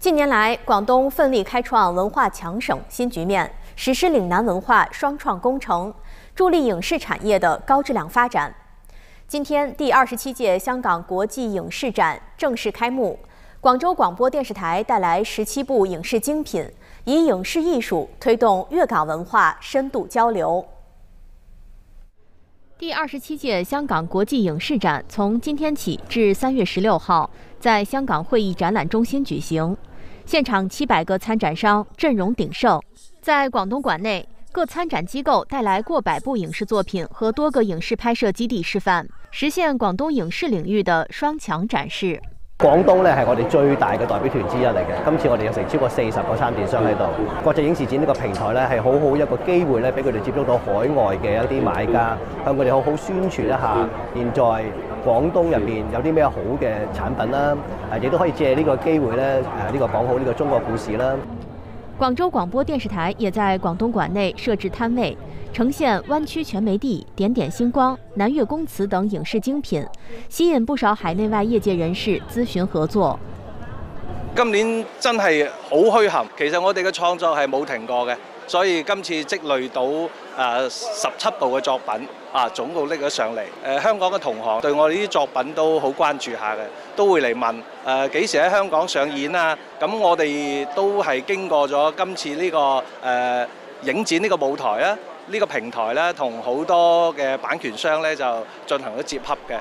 近年来，广东奋力开创文化强省新局面，实施岭南文化双创工程，助力影视产业的高质量发展。今天，第二十七届香港国际影视展正式开幕。广州广播电视台带来十七部影视精品，以影视艺术推动粤港文化深度交流。第二十七届香港国际影视展从今天起至三月十六号，在香港会议展览中心举行。现场七百个参展商阵容鼎盛，在广东馆内，各参展机构带来过百部影视作品和多个影视拍摄基地示范，实现广东影视领域的双强展示。廣東咧係我哋最大嘅代表團之一嚟嘅，今次我哋有成超過四十個參展商喺度。國際影視展呢個平台咧係好好一個機會咧，俾佢哋接觸到海外嘅一啲買家，向佢哋好好宣傳一下現在廣東入邊有啲咩好嘅產品啦，誒亦都可以借呢個機會咧誒呢個講好呢個中國故事啦。广州广播电视台也在广东馆内设置摊位，呈现《弯曲全媒地》、《点点星光》、《南越公詞》等影视精品，吸引不少海内外业界人士咨询合作。今年真系好墟冚，其实我哋嘅创作系冇停过嘅。所以今次積累到誒十七部嘅作品啊，總共拎咗上嚟。誒香港嘅同行對我哋啲作品都好關注下嘅，都會嚟問誒幾時喺香港上演啊？咁我哋都係經過咗今次呢個誒影展呢個舞台啊，呢個平台咧，同好多嘅版權商咧就進行咗接洽嘅。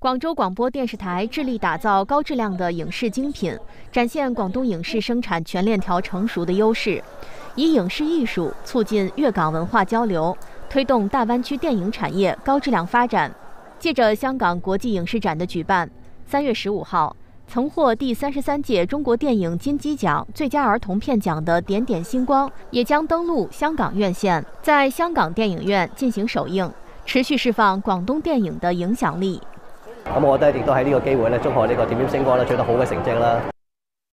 廣州廣播電視台致力打造高質量的影視精品，展現廣東影視生產全鏈條成熟的優勢。以影视艺术促进粤港文化交流，推动大湾区电影产业高质量发展。借着香港国际影视展的举办，三月十五号，曾获第三十三届中国电影金鸡奖最佳儿童片奖的《点点星光》也将登陆香港院线，在香港电影院进行首映，持续释放广东电影的影响力。咁我觉得亦都喺呢个机会咧，祝贺呢个《点点星光》咧取得好嘅成绩啦。